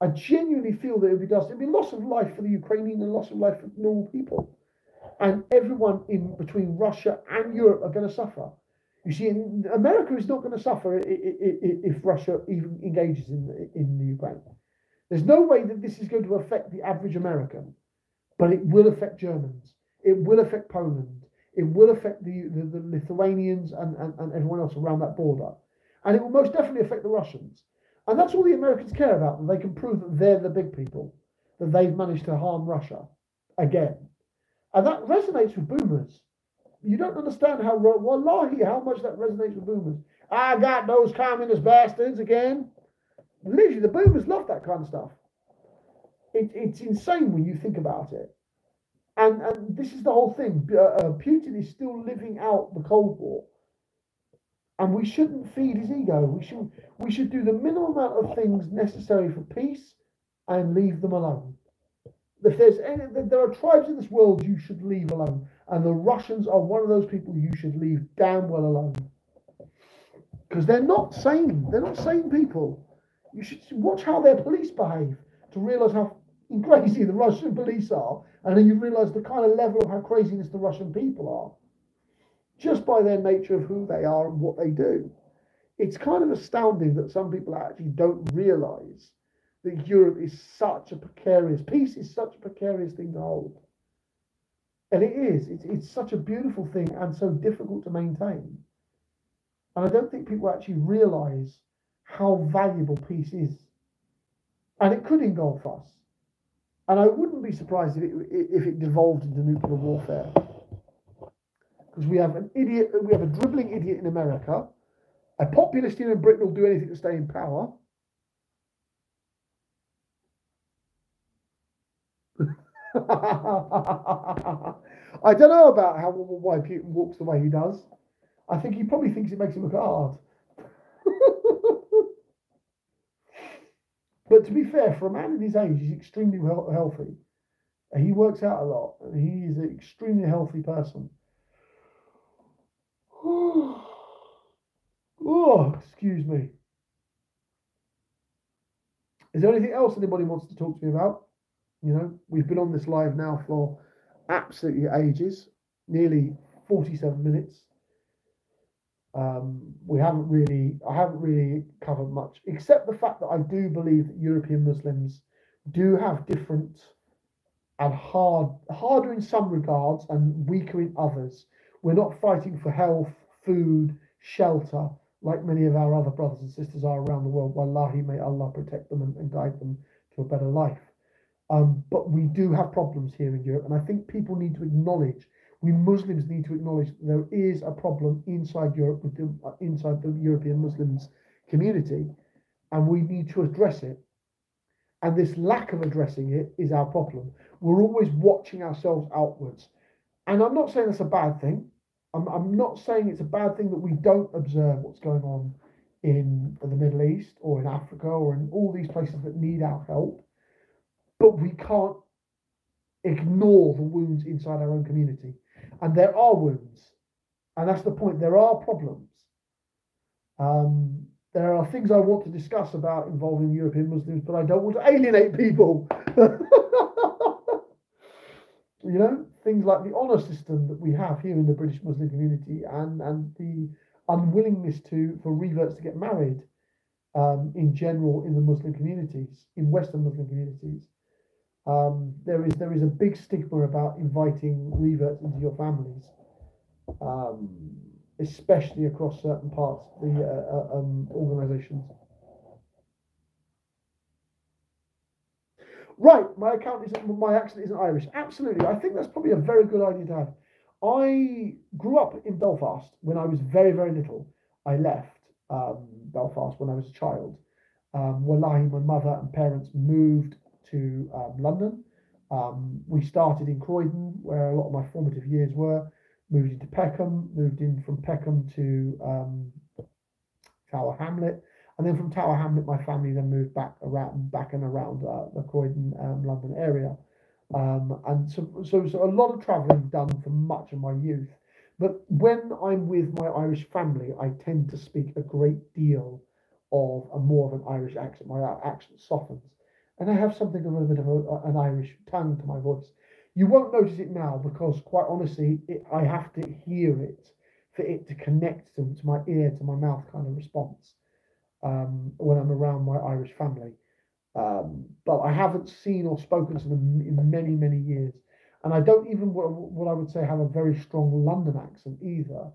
I genuinely feel that it would be disaster. It would be loss of life for the Ukrainian and loss of life for normal people. And everyone in between Russia and Europe are going to suffer. You see, America is not going to suffer if Russia even engages in, in the Ukraine. There's no way that this is going to affect the average American, but it will affect Germans. It will affect Poland. It will affect the, the, the Lithuanians and, and, and everyone else around that border. And it will most definitely affect the Russians. And that's all the Americans care about. They can prove that they're the big people, that they've managed to harm Russia again. And that resonates with boomers. You don't understand how, wallahi, how much that resonates with boomers. Ah, I got those communist bastards again. Literally, the boomers love that kind of stuff. It, it's insane when you think about it. And, and this is the whole thing. Uh, uh, Putin is still living out the Cold War. And we shouldn't feed his ego. We should, we should do the minimum amount of things necessary for peace and leave them alone. If there's any, there are tribes in this world you should leave alone. And the Russians are one of those people you should leave damn well alone. Because they're not sane. They're not sane people. You should watch how their police behave to realize how crazy the Russian police are, and then you realise the kind of level of how craziness the Russian people are, just by their nature of who they are and what they do. It's kind of astounding that some people actually don't realise that Europe is such a precarious peace is such a precarious thing to hold. And it is. It's, it's such a beautiful thing and so difficult to maintain. And I don't think people actually realise how valuable peace is. And it could engulf us. And I wouldn't be surprised if it, if it devolved into nuclear warfare. Because we have an idiot, we have a dribbling idiot in America, a populist here in Britain will do anything to stay in power. I don't know about how why Putin walks the way he does. I think he probably thinks it makes him look hard. But to be fair, for a man of his age, he's extremely well, healthy. He works out a lot. He is an extremely healthy person. oh, excuse me. Is there anything else anybody wants to talk to me about? You know, we've been on this live now for absolutely ages, nearly 47 minutes. Um, we haven't really, I haven't really covered much, except the fact that I do believe that European Muslims do have different and hard, harder in some regards and weaker in others. We're not fighting for health, food, shelter like many of our other brothers and sisters are around the world. Wallahi, may Allah protect them and, and guide them to a better life. Um, but we do have problems here in Europe, and I think people need to acknowledge we Muslims need to acknowledge that there is a problem inside Europe with the, uh, inside the European Muslims community, and we need to address it. And this lack of addressing it is our problem. We're always watching ourselves outwards. And I'm not saying that's a bad thing. I'm, I'm not saying it's a bad thing that we don't observe what's going on in the Middle East or in Africa or in all these places that need our help. But we can't ignore the wounds inside our own community. And there are wounds. And that's the point. There are problems. Um, there are things I want to discuss about involving European Muslims, but I don't want to alienate people. you know, things like the honour system that we have here in the British Muslim community and, and the unwillingness to for reverts to get married um, in general in the Muslim communities, in Western Muslim communities. Um, there is there is a big stigma about inviting reverts into your families, um, especially across certain parts of the uh, uh, um, organisations. Right, my account isn't my accent isn't Irish. Absolutely, I think that's probably a very good idea to have. I grew up in Belfast when I was very very little. I left um, Belfast when I was a child. Um, wallahi, my mother and parents moved to um, London. Um, we started in Croydon, where a lot of my formative years were. Moved into Peckham, moved in from Peckham to um, Tower Hamlet, and then from Tower Hamlet, my family then moved back around, back and around uh, the Croydon, um, London area. Um, and so, so, so a lot of travelling done for much of my youth. But when I'm with my Irish family, I tend to speak a great deal of a more of an Irish accent. My accent softens and I have something a little bit of a, an Irish tang to my voice. You won't notice it now because, quite honestly, it, I have to hear it for it to connect to, to my ear, to my mouth kind of response um, when I'm around my Irish family. Um, but I haven't seen or spoken to them in many, many years. And I don't even, what, what I would say, have a very strong London accent either,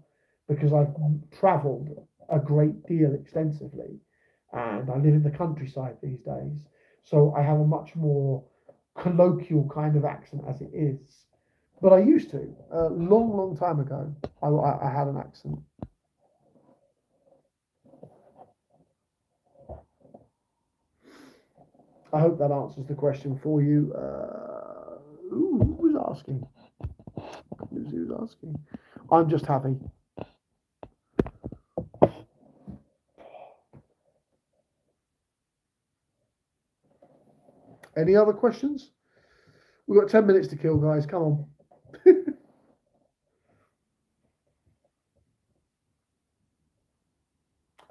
because I've travelled a great deal extensively and I live in the countryside these days. So I have a much more colloquial kind of accent as it is. But I used to. A long, long time ago, I, I, I had an accent. I hope that answers the question for you. Uh, ooh, who was asking? Who was asking? I'm just happy. Any other questions? We've got 10 minutes to kill, guys. Come on.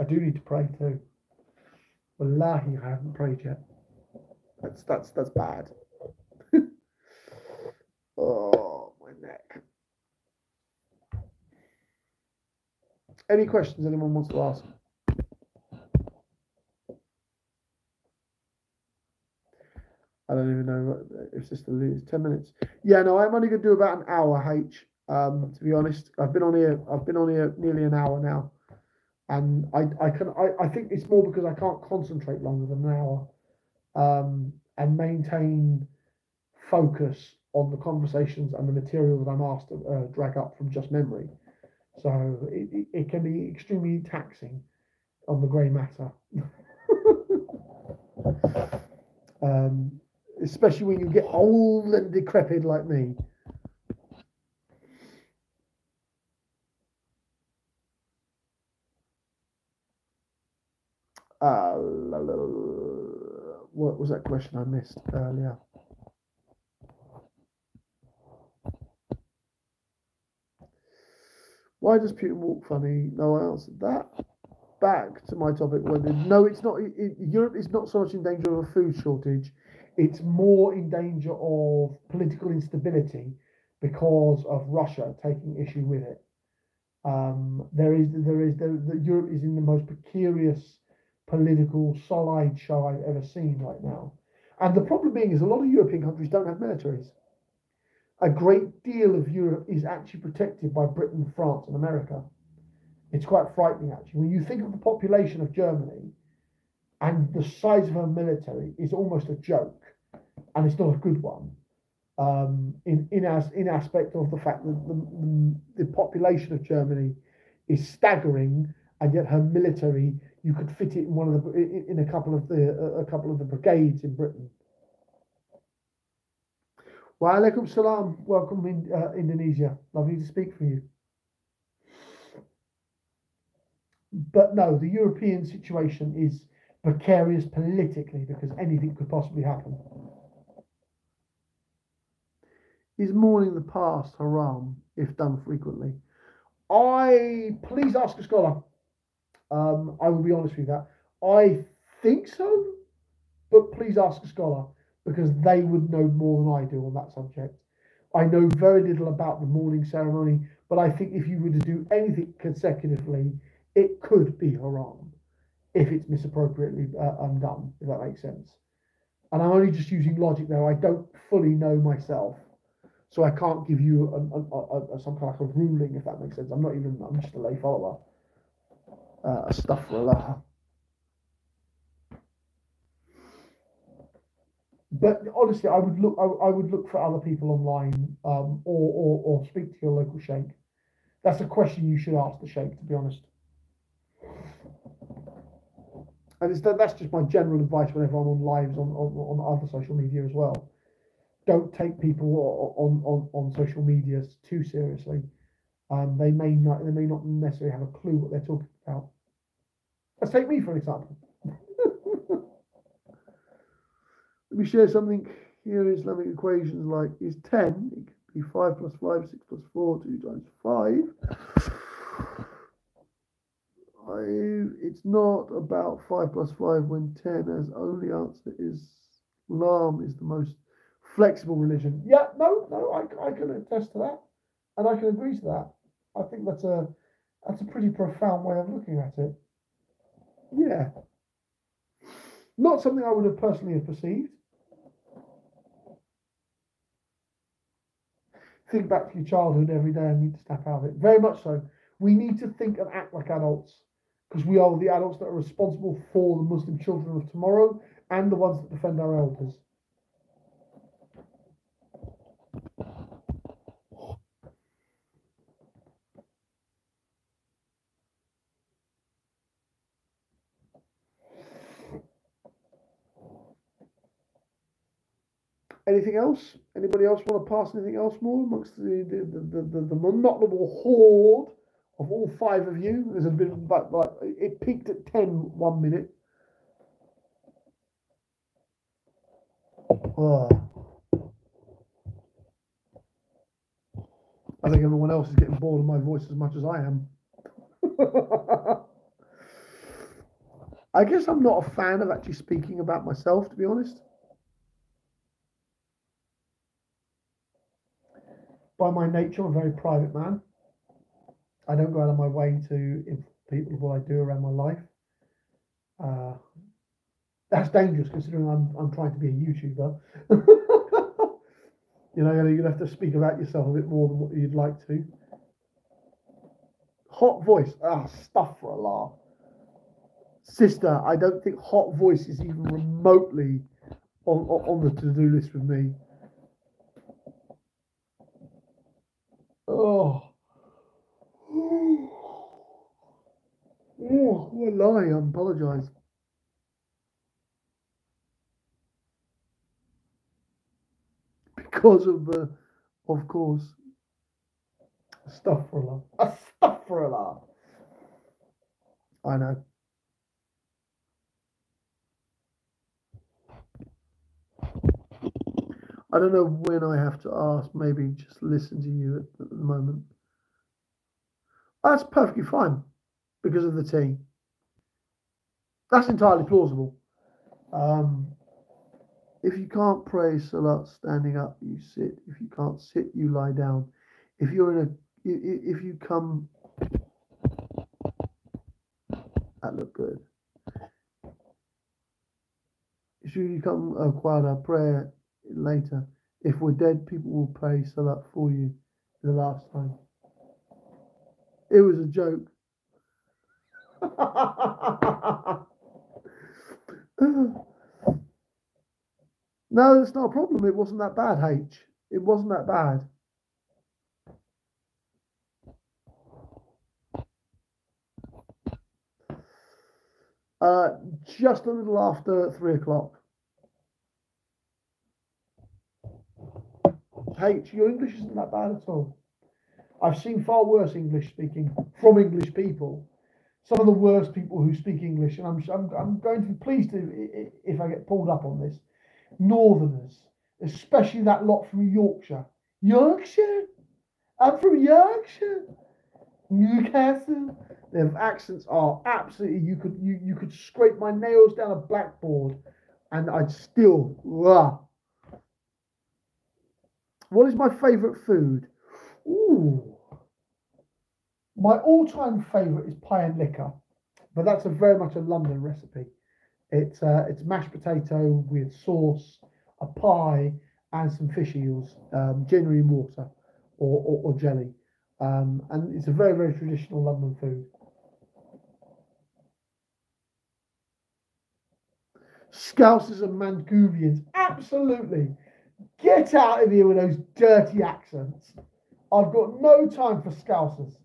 I do need to pray too. Wallahi, I haven't prayed yet. That's that's that's bad. oh, my neck. Any questions anyone wants to ask? I don't even know if this is ten minutes. Yeah, no, I'm only going to do about an hour. H. Um, to be honest, I've been on here. I've been on here nearly an hour now, and I I can I, I think it's more because I can't concentrate longer than an hour, um, and maintain focus on the conversations and the material that I'm asked to uh, drag up from just memory. So it, it, it can be extremely taxing on the grey matter. um, especially when you get old and decrepit like me. Uh, what was that question I missed earlier? Why does Putin walk funny? No, I answered that. Back to my topic. No, it's not. It, Europe is not so much in danger of a food shortage it's more in danger of political instability because of Russia taking issue with it. Um, there is there is the, Europe is in the most precarious political solid show I've ever seen right now. And the problem being is a lot of European countries don't have militaries. A great deal of Europe is actually protected by Britain, France, and America. It's quite frightening actually. When you think of the population of Germany and the size of her military, is almost a joke and it's not a good one. Um, in in as in aspect of the fact that the, the, population of Germany is staggering, and yet her military you could fit it in one of the in a couple of the a couple of the brigades in Britain. Wa alaikum salam. Welcome in uh, Indonesia. Lovely to speak for you. But no, the European situation is precarious politically because anything could possibly happen. Is mourning the past haram if done frequently? I please ask a scholar. Um, I will be honest with you that I think so, but please ask a scholar because they would know more than I do on that subject. I know very little about the mourning ceremony, but I think if you were to do anything consecutively, it could be haram if it's misappropriately uh, undone, if that makes sense. And I'm only just using logic there. I don't fully know myself. So I can't give you a, a, a, some kind of like a ruling, if that makes sense. I'm not even, I'm just a lay follower. Uh, astaghfirullah. But honestly, I would look. I, I would look for other people online, um, or, or or speak to your local sheikh. That's a question you should ask the sheikh. To be honest, and it's that's just my general advice whenever I'm on lives on on, on other social media as well don't take people on, on, on social media too seriously. Um, they may not they may not necessarily have a clue what they're talking about. Let's take me for an example. Let me share something here. Islamic equations like is 10, it could be 5 plus 5, 6 plus 4, 2 times 5. I, it's not about 5 plus 5 when 10 as only answer is Lam is the most flexible religion. Yeah, no, no, I, I can attest to that, and I can agree to that. I think that's a that's a pretty profound way of looking at it. Yeah, not something I would have personally have perceived. Think back to your childhood every day and need to snap out of it. Very much so. We need to think and act like adults. Because we are the adults that are responsible for the Muslim children of tomorrow and the ones that defend our elders. Anything else? Anybody else want to pass anything else more amongst the the, the, the, the monotonable horde of all five of you? There's a bit but like it peaked at 10 one minute. Oh. I think everyone else is getting bored of my voice as much as I am. I guess I'm not a fan of actually speaking about myself, to be honest. by my nature, I'm a very private man. I don't go out of my way to inform people of what I do around my life. Uh, that's dangerous considering I'm, I'm trying to be a YouTuber. you know, you're have to speak about yourself a bit more than what you'd like to. Hot voice, ah, stuff for a laugh. Sister, I don't think hot voice is even remotely on, on the to-do list with me. Oh. Oh, what a lie. I apologize. Because of the, of course, stuff for a laugh. A stuff for a laugh. I know. I don't know when I have to ask, maybe just listen to you at the moment. That's perfectly fine because of the team. That's entirely plausible. Um, if you can't pray salat standing up, you sit. If you can't sit, you lie down. If you're in a, if you come, that look good. If you come acquire a prayer later. If we're dead, people will pray salat for you the last time. It was a joke. no, it's not a problem. It wasn't that bad, H. It wasn't that bad. Uh, just a little after three o'clock. H, your English isn't that bad at all. I've seen far worse English speaking from English people. Some of the worst people who speak English, and I'm, I'm, I'm going to be pleased to, if I get pulled up on this, Northerners, especially that lot from Yorkshire. Yorkshire? I'm from Yorkshire. Newcastle. Their accents are absolutely you could you, you could scrape my nails down a blackboard and I'd still rah, what is my favourite food? Ooh. My all-time favourite is pie and liquor, but that's a very much a London recipe. It's uh, it's mashed potato with sauce, a pie, and some fish eels, um, generally in water or, or, or jelly. Um, and it's a very, very traditional London food. Scousers and Mancunians, absolutely. Get out of here with those dirty accents. I've got no time for Scousers.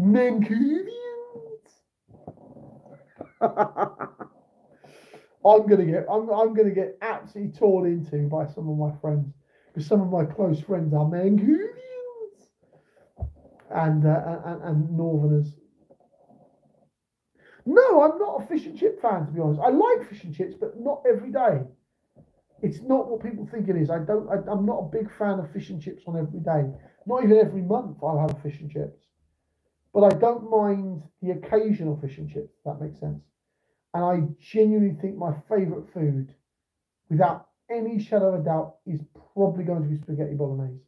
Mancunians. I'm gonna get I'm, I'm gonna get absolutely torn into by some of my friends because some of my close friends are Mancunians and, uh, and and Northerners. No, I'm not a fish and chip fan to be honest. I like fish and chips, but not every day it's not what people think it is. I don't. I, am not a big fan of fish and chips on every day. Not even every month I'll have fish and chips. But I don't mind the occasional fish and chips. If that makes sense. And I genuinely think my favourite food, without any shadow of a doubt, is probably going to be spaghetti bolognese,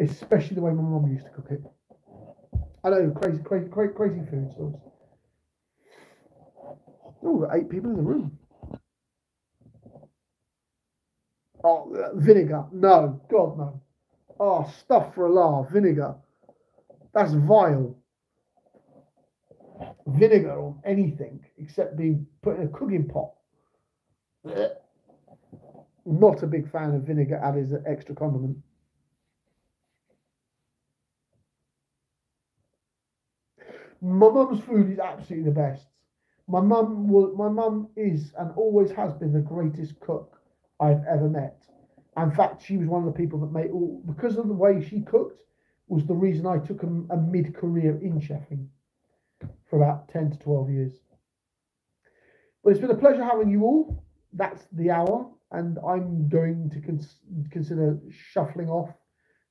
especially the way my mum used to cook it. I know, crazy, crazy, crazy, crazy food source. Oh, eight people in the room. Oh, uh, vinegar. No, God, no. Oh, stuff for a laugh. Vinegar. That's vile. Vinegar on anything except being put in a cooking pot. Not a big fan of vinegar added as an extra condiment. My mum's food is absolutely the best. My mum will, my mum is and always has been the greatest cook I've ever met. In fact, she was one of the people that made all because of the way she cooked was the reason I took a, a mid career in chefing for about 10 to 12 years. But it's been a pleasure having you all. That's the hour, and I'm going to cons- consider shuffling off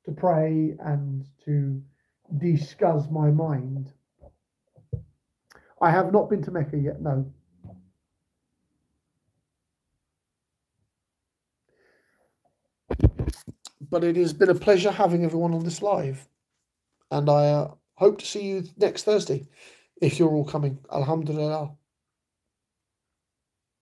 to pray and to discuss my mind. I have not been to Mecca yet, no. But it has been a pleasure having everyone on this live. And I uh, hope to see you next Thursday if you're all coming. Alhamdulillah.